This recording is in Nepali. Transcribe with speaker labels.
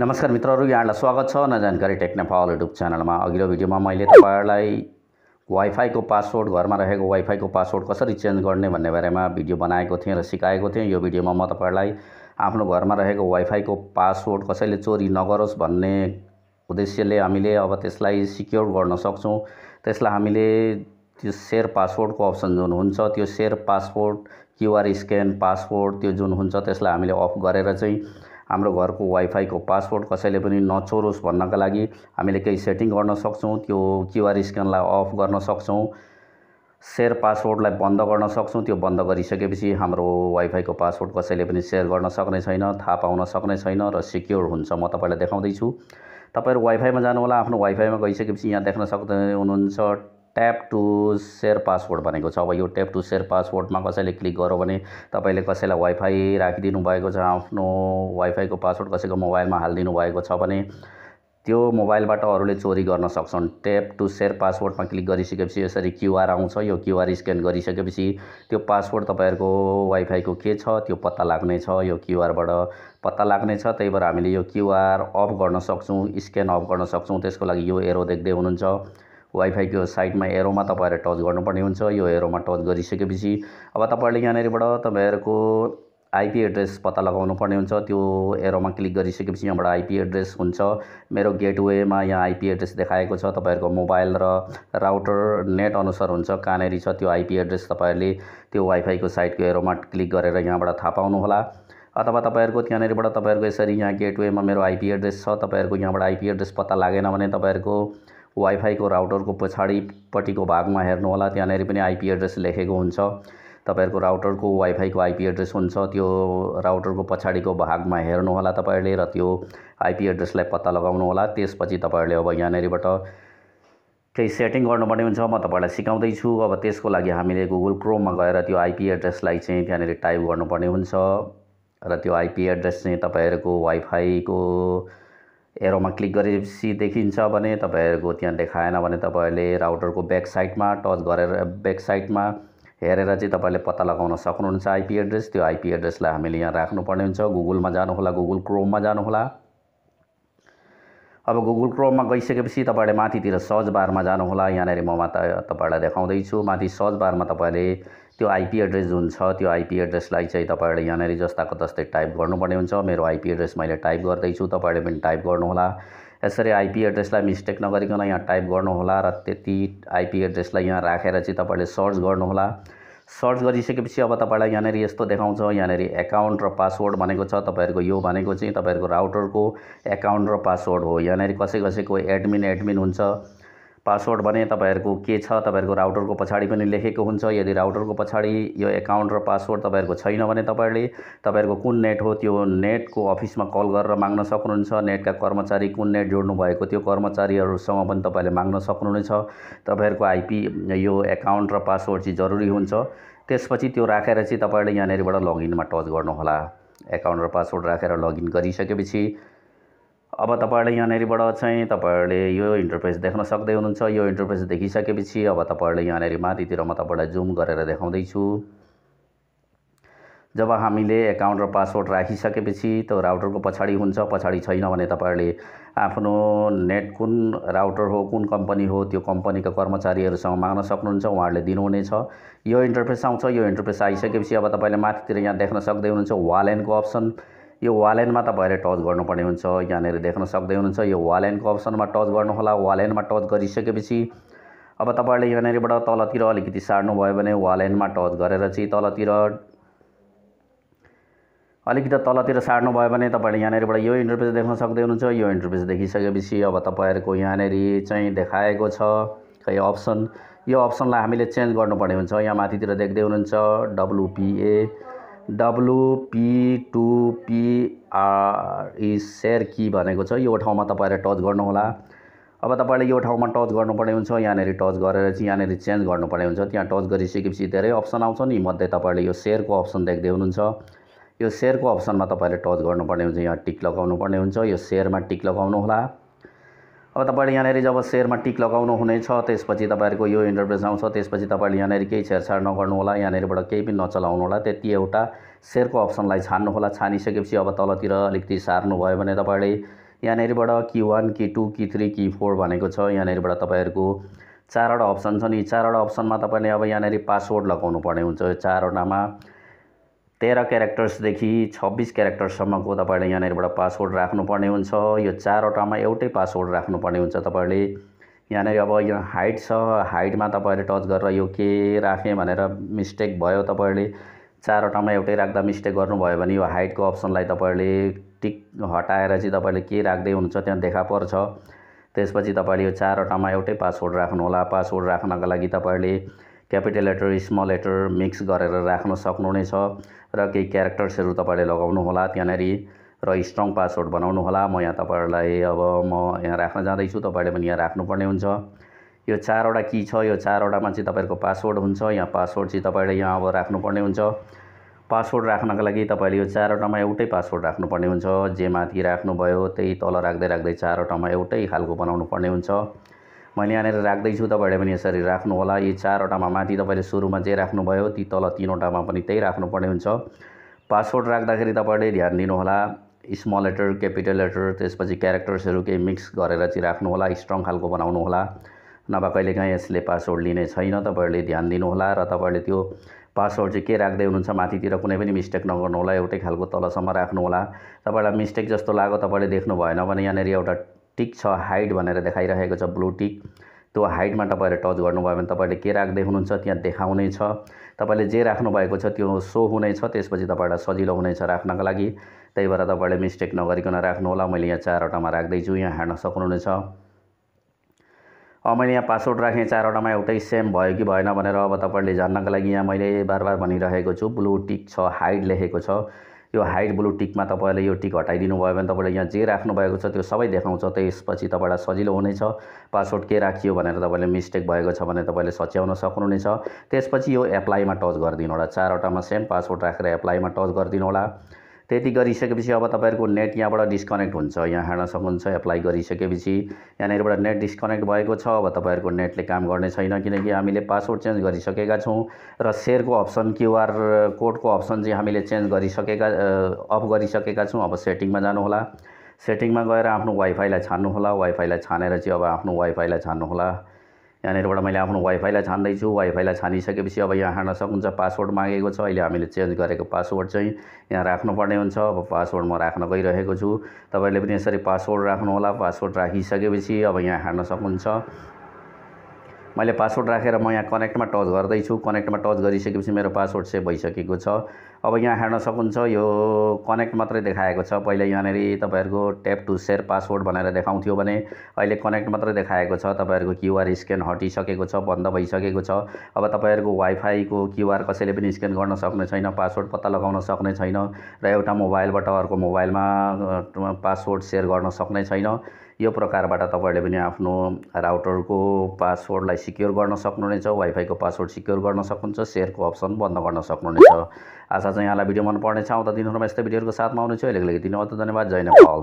Speaker 1: नमस्कार मित्रहरू यहाँलाई स्वागत छ। नजानकारी टेक्नोफाल युट्युब च्यानलमा अघिल्लो भिडियोमा मैले तपाईँहरूलाई वाइफाईको पासवर्ड घरमा रहेको वाइफाईको पासवर्ड कसरी चेन्ज गर्ने भन्ने बारेमा भिडियो बनाएको थिएँ र सिकाएको थिएँ। यो भिडियोमा म तपाईँहरूलाई आफ्नो घरमा रहेको वाइफाईको पासवर्ड कसैले चोरी नगरोस् भन्ने उद्देश्यले हामीले अब त्यसलाई सिक्योर गर्न सक्छौँ। त्यसलाई हामीले त्यो सेयर पासवर्डको अप्सन जुन हुन्छ त्यो share password QR scan password त्यो जुन हुन्छ त्यसलाई हामीले अफ गरेर चाहिँ हाम्रो घरको वाइफाईको पासवर्ड कसैले पनि नचोरोस् भन्नका लागि हामीले केही सेटिङ गर्न सक्छौँ त्यो क्युआर स्क्यानलाई अफ गर्न सक्छौँ सेयर पासवर्डलाई बन्द गर्न सक्छौँ। त्यो बन्द गरिसकेपछि हाम्रो वाइफाईको पासवर्ड कसैले पनि सेयर गर्न सक्ने छैन थाहा पाउन सक्ने छैन र सिक्योर हुन्छ। म तपाईँलाई देखाउँदैछु। तपाईँहरू वाइफाईमा जानु होला आफ्नो वाइफाईमा गइसकेपछि यहाँ देख्न सक्दै हुनुहुन्छ ट्याप टु सेयर पासवर्ड भनेको छ। अब यो ट्याप टु सेयर पासवर्डमा कसैले क्लिक गर्यो भने तपाईँले कसैलाई वाइफाई राखिदिनु भएको छ आफ्नो वाइफाईको पासवर्ड कसैको मोबाइलमा हालिदिनु भएको छ भने त्यो मोबाइलबाट अरूले चोरी गर्न सक्छन्। ट्याप टु सेयर पासवर्डमा क्लिक गरिसकेपछि यसरी क्युआर आउँछ। यो क्युआर स्क्यान गरिसकेपछि त्यो पासवर्ड तपाईँहरूको वाइफाईको के छ त्यो पत्ता लाग्नेछ यो क्युआरबाट पत्ता लाग्नेछ त्यही भएर हामीले यो क्युआर अफ गर्न सक्छौँ स्क्यान अफ गर्न सक्छौँ। त्यसको लागि यो एरो देख्दै हुनुहुन्छ। वाइफाईको साइडमा एरोमा तपाईँहरूले टच गर्नुपर्ने हुन्छ। यो एरोमा टच गरिसकेपछि अब तपाईँहरूले यहाँनिरबाट तपाईँहरूको आइपी एड्रेस पत्ता लगाउनु पर्ने हुन्छ। त्यो एरोमा क्लिक गरिसकेपछि यहाँबाट आइपी एड्रेस हुन्छ। मेरो गेटवेमा यहाँ आइपी एड्रेस देखाएको छ। तपाईँहरूको मोबाइल र राउटर नेट अनुसार हुन्छ। कहाँनिर छ त्यो आइपी एड्रेस तपाईँहरूले त्यो वाइफाईको साइटको एरोमा क्लिक गरेर यहाँबाट थाहा पाउनुहोला। अथवा तपाईँहरूको त्यहाँनिरबाट तपाईँहरूको यसरी यहाँ गेटवेमा मेरो आइपी एड्रेस छ। तपाईँहरूको यहाँबाट आइपी एड्रेस पत्ता लागेन भने तपाईँहरूको वाइफाईको राउटरको पछाडिपट्टिको भागमा हेर्नुहोला त्यहाँनिर पनि आइपी एड्रेस लेखेको हुन्छ। तपाईँहरूको राउटरको वाइफाईको आइपी एड्रेस हुन्छ त्यो राउटरको पछाडिको भागमा हेर्नुहोला तपाईँहरूले र त्यो आइपी एड्रेसलाई पत्ता लगाउनु होला त्यसपछि तपाईँहरूले अब यहाँनिरबाट केही सेटिङ गर्नुपर्ने हुन्छ। म तपाईँलाई सिकाउँदैछु। अब त्यसको लागि हामीले गुगल क्रोममा गएर त्यो आइपी एड्रेसलाई चाहिँ त्यहाँनिर टाइप गर्नुपर्ने हुन्छ। र त्यो आइपी एड्रेस चाहिँ तपाईँहरूको वाइफाईको एरोमा क्लिक गरेपछि देखिन्छ भने तपाईँहरूको त्यहाँ देखाएन भने तपाईँहरूले राउटरको ब्याक साइडमा टच गरेर ब्याक साइडमा हेरेर चाहिँ तपाईँले पत्ता लगाउन सक्नुहुन्छ आइपी एड्रेस। त्यो आइपी एड्रेसलाई हामीले यहाँ राख्नुपर्ने हुन्छ। गुगलमा जानुहोला गुगल क्रोममा जानुहोला। अब गुगल क्रोममा गइसकेपछि तपाईँहरूले माथितिर सर्च बारमा जानुहोला। यहाँनिर म माता तपाईँहरूलाई देखाउँदैछु। माथि सर्च बारमा तपाईँले त्यो आइपी एड्रेस जुन छ त्यो आइपी एड्रेसलाई चाहिँ तपाईँहरूले यहाँनिर जस्ताको तस्तै टाइप गर्नुपर्ने हुन्छ। मेरो आइपी एड्रेस मैले टाइप गर्दैछु तपाईँहरूले पनि टाइप गर्नुहोला। यसरी आइपी एड्रेसलाई मिस्टेक नगरिकन यहाँ टाइप गर्नुहोला र त्यति आइपी एड्रेसलाई यहाँ राखेर चाहिँ तपाईँले सर्च गर्नुहोला। सर्च गरिसकेपछि अब तपाईँलाई यहाँनिर यस्तो देखाउँछ। यहाँनिर एकाउन्ट र पासवर्ड भनेको छ। तपाईँहरूको यो भनेको चाहिँ तपाईँहरूको राउटरको एकाउन्ट र पासवर्ड हो। यहाँनिर कसै कसैको एडमिन एडमिन हुन्छ। पासवर्ड भने तपाईँहरूको के छ तपाईँहरूको राउटरको पछाडि पनि लेखेको हुन्छ। यदि राउटरको पछाडि यो एकाउन्ट र पासवर्ड तपाईँहरूको छैन भने तपाईँहरूले तपाईँहरूको कुन नेट हो त्यो नेटको अफिसमा कल गरेर माग्न सक्नुहुन्छ। नेटका कर्मचारी कुन नेट जोड्नु भएको त्यो कर्मचारीहरूसँग पनि तपाईँले माग्न सक्नुहुनेछ। तपाईँहरूको आइपी यो एकाउन्ट र पासवर्ड चाहिँ जरुरी हुन्छ। त्यसपछि त्यो राखेर चाहिँ तपाईँहरूले यहाँनिरबाट लगइनमा टच गर्नुहोला। एकाउन्ट र पासवर्ड राखेर लगइन गरिसकेपछि अब तपाईँहरूले यहाँनिरबाट चाहिँ तपाईँहरूले यो इन्टरफेस देख्न सक्दै हुनुहुन्छ। यो इन्टरफेस देखिसकेपछि अब तपाईँहरूले यहाँनिर माथितिर म तपाईँलाई जुम गरेर देखाउँदैछु। जब हामीले एकाउन्ट र पासवर्ड राखिसकेपछि त्यो राउटरको पछाडि हुन्छ पछाडि छैन भने तपाईँहरूले आफ्नो नेट कुन राउटर हो कुन कम्पनी हो त्यो कम्पनीका कर्मचारीहरूसँग माग्न सक्नुहुन्छ उहाँहरूले दिनुहुनेछ। यो इन्टरफेस आउँछ यो इन्टरफेस आइसकेपछि अब तपाईँले माथितिर यहाँ देख्न सक्दै हुनुहुन्छ वालेनको अप्सन यो वालेनमा तपाईँहरूले टच गर्नुपर्ने हुन्छ यहाँनिर देख्न सक्दै हुनुहुन्छ। यो वालेनको अप्सनमा टच गर्नुहोला वालेनमा टच गरिसकेपछि अब तपाईँहरूले यहाँनिरबाट तलतिर अलिकति सार्नुभयो भने वालेनमा टच गरेर चाहिँ तलतिर अलिकति तलतिर सार्नुभयो भने तपाईँले यहाँनिरबाट यो इन्टरफेस देख्न सक्दै हुनुहुन्छ। यो इन्टरफेस देखिसकेपछि अब तपाईँहरूको यहाँनिर चाहिँ देखाएको छ खै अप्सन यो अप्सनलाई हामीले चेन्ज गर्नुपर्ने हुन्छ। यहाँ माथितिर देख्दै हुनुहुन्छ डब्लुपिए डब्लुपी टु पिआर सेयर कि भनेको छ। यो ठाउँमा तपाईँहरूले टच गर्नुहोला। अब तपाईँले यो ठाउँमा टच गर्नुपर्ने हुन्छ। यहाँनिर टच गरेर चाहिँ यहाँनिर चेन्ज गर्नुपर्ने हुन्छ। त्यहाँ टच गरिसकेपछि धेरै अप्सन आउँछ। नि मध्ये तपाईँले यो सेयरको अप्सन देख्दै हुनुहुन्छ। यो सेयरको अप्सनमा तपाईँले टच गर्नुपर्ने हुन्छ। यहाँ टिक लगाउनु पर्ने हुन्छ। यो सेयरमा टिक लगाउनु होला अब तपाईँले यहाँनिर जब सेयरमा टिक लगाउनु हुनेछ त्यसपछि तपाईँहरूको यो इन्टरप्रेस आउँछ त्यसपछि तपाईँले यहाँनिर केही छेडछाड नगर्नु होला यहाँनिरबाट केही पनि नचलाउनु होला त्यति एउटा सेयरको अप्सनलाई छान्नु होला छानिसकेपछि अब तलतिर अलिकति सार्नु भयो भने तपाईँले यहाँनिरबाट कि वान कि टू कि थ्री कि फोर भनेको छ। यहाँनिरबाट तपाईँहरूको चारवटा अप्सन छ नि चारवटा अप्सनमा तपाईँले अब यहाँनिर पासवर्ड लगाउनु पर्ने हुन्छ। यो चारवटामा तेह्र क्यारेक्टर्सदेखि छब्बिस क्यारेक्टर्ससम्मको तपाईँले यहाँनिरबाट पासवर्ड राख्नुपर्ने हुन्छ। यो चारवटामा एउटै पासवर्ड राख्नुपर्ने हुन्छ तपाईँले। यहाँनिर अब यहाँ हाइट छ हाइटमा तपाईँहरूले टच गरेर यो के राखेँ भनेर मिस्टेक भयो तपाईँहरूले चारवटामा एउटै राख्दा मिस्टेक गर्नुभयो भने यो हाइटको अप्सनलाई तपाईँहरूले टिक हटाएर चाहिँ तपाईँले के राख्दै हुनुहुन्छ त्यहाँ देखा पर्छ। त्यसपछि तपाईँले यो चारवटामा एउटै पासवर्ड राख्नुहोला पासवर्ड राख्नका लागि तपाईँहरूले capital letter small letter mix गरेर राख्न सक्नुहुनेछ। र केही क्यारेक्टर्सहरू तपाईँले लगाउनु होला त्यहाँनिर र स्ट्रङ पासवर्ड बनाउनु होला। म यहाँ तपाईँहरूलाई अब म यहाँ राख्न जाँदैछु तपाईँले पनि यहाँ राख्नुपर्ने हुन्छ। यो चारवटा की छ यो चारवटामा चाहिँ तपाईँहरूको पासवर्ड हुन्छ। यहाँ पासवर्ड चाहिँ तपाईँले यहाँ अब राख्नुपर्ने हुन्छ। पासवर्ड राख्नका लागि तपाईँले यो चारवटामा एउटै पासवर्ड राख्नुपर्ने हुन्छ। जे माथि राख्नुभयो त्यही तल राख्दै राख्दै चारवटामा एउटै खालको बनाउनु पर्ने हुन्छ। मैले यहाँनिर राख्दैछु तपाईँहरूले पनि यसरी राख्नु होला यी चारवटामा माथि तपाईँले सुरुमा जे राख्नुभयो ती तल तिनवटामा पनि त्यही राख्नुपर्ने हुन्छ। पासवर्ड राख्दाखेरि तपाईँहरूले ध्यान दिनुहोला। स्मल लेटर क्यापिटल लेटर त्यसपछि क्यारेक्टर्सहरू केही मिक्स गरेर चाहिँ राख्नु होला स्ट्रङ खालको बनाउनु होला नभए कहिलेकाहीँ यसले पासवर्ड लिने छैन। तपाईँहरूले ध्यान दिनुहोला र तपाईँहरूले त्यो पासवर्ड चाहिँ के राख्दै हुनुहुन्छ माथितिर कुनै पनि मिस्टेक नगर्नु होला एउटै खालको तलसम्म राख्नु होला तपाईँलाई मिस्टेक जस्तो लाग्यो तपाईँले देख्नु भएन भने यहाँनिर एउटा टिक छ हाइट भनेर देखाइरहेको छ ब्लू टिक। त्यो हाइटमा तपाईँहरूले टच गर्नुभयो भने तपाईँले के राख्दै हुनुहुन्छ त्यहाँ देखाउने छ। तपाईँले जे राख्नुभएको छ त्यो सो हुनेछ त्यसपछि तपाईँलाई सजिलो हुनेछ राख्नका लागि। त्यही भएर तपाईँले मिस्टेक नगरिकन राख्नु होला मैले यहाँ चारवटामा राख्दैछु यहाँ हेर्न सक्नुहुनेछ। अब मैले यहाँ पासवर्ड राखेँ चारवटामा एउटै सेम भयो कि भएन भनेर अब तपाईँहरूले जान्नका लागि यहाँ मैले बार बार भनिरहेको छु। ब्लू टिक छ हाइट लेखेको छ। यो हाइट ब्लू टिकमा तपाईँले यो टिक हटाइदिनु भयो भने तपाईँले यहाँ जे राख्नुभएको छ त्यो सबै देखाउँछ त्यसपछि तपाईँलाई सजिलो हुनेछ। पासवर्ड के राखियो भनेर तपाईँले मिस्टेक भएको छ भने तपाईँले सच्याउन सक्नुहुनेछ। त्यसपछि यो एप्लाईमा टच गरिदिनु होला। चारवटामा सेम पासवर्ड राखेर एप्लाईमा टच गरिदिनु होला। त्यति गरिसकेपछि अब तपाईँहरूको नेट यहाँबाट डिस्कनेक्ट हुन्छ। यहाँ हेर्न सक्नुहुन्छ एप्लाई गरिसकेपछि यहाँनिरबाट नेट डिस्कनेक्ट भएको छ। अब तपाईँहरूको नेटले काम गर्ने छैन किनकि हामीले पासवर्ड चेन्ज गरिसकेका छौँ र सेयरको अप्सन क्युआर कोडको अप्सन चाहिँ हामीले चेन्ज गरिसकेका अफ गरिसकेका छौँ। अब सेटिङमा जानुहोला। सेटिङमा गएर आफ्नो वाइफाईलाई छान्नुहोला। वाइफाईलाई छानेर चाहिँ अब आफ्नो वाइफाईलाई छान्नुहोला। यहाँनिरबाट मैले आफ्नो वाइफाईलाई छान्दैछु। वाइफाईलाई छानिसकेपछि अब यहाँ हेर्न सक्नुहुन्छ। पासवर्ड मागेको छ। अहिले हामीले चेन्ज गरेको पासवर्ड चाहिँ यहाँ राख्नुपर्ने हुन्छ। अब पासवर्ड म राख्न गइरहेको छु। तपाईँले पनि यसरी पासवर्ड राख्नुहोला। पासवर्ड राखिसकेपछि अब यहाँ हेर्न सक्नुहुन्छ। मैले पासवर्ड राखेर म यहाँ कनेक्टमा टच गर्दैछु। कनेक्टमा टच गरिसकेपछि मेरो पासवर्ड सेभ भइसकेको छ। अब यहाँ हेर्न सक्नुहुन्छ यो कनेक्ट मात्रै देखाएको छ। पहिला यहाँनिर तपाईँहरूको ट्याप टु सेयर पासवर्ड भनेर देखाउँथ्यो भने अहिले कनेक्ट मात्रै देखाएको छ। तपाईँहरूको क्युआर स्क्यान हटिसकेको छ बन्द भइसकेको छ। अब तपाईँहरूको वाइफाईको क्युआर कसैले पनि स्क्यान गर्न सक्ने छैन पासवर्ड पत्ता लगाउन सक्ने छैन र एउटा मोबाइलबाट अर्को मोबाइलमा पासवर्ड सेयर गर्न सक्ने छैन। यो प्रकारबाट तपाईँहरूले पनि आफ्नो राउटरको पासवर्डलाई सिक्योर गर्न सक्नुहुनेछ वाइफाईको पासवर्ड सिक्योर गर्न सक्नुहुन्छ सेयरको अप्सन बन्द गर्न सक्नुहुनेछ। आशा चाहिँ यहाँलाई भिडियो मन पर्नेछ आउँदा दिनहरूमा यस्तै भिडियोहरूको साथमा आउनेछु। अहिलेको लागि दिनु धन्यवाद जय नेपाल।